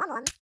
Problem.